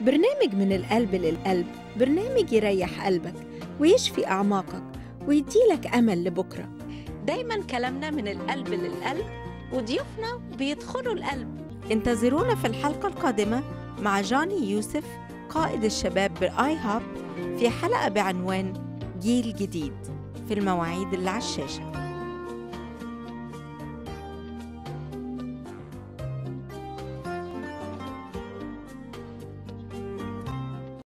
برنامج من القلب للقلب برنامج يريح قلبك ويشفي أعماقك ويديلك أمل لبكرة. دايما كلامنا من القلب للقلب وضيوفنا بيدخلوا القلب. انتظرونا في الحلقة القادمة مع جوني يوسف قائد الشباب بآي هاب في حلقة بعنوان جيل جديد في المواعيد اللي على الشاشة.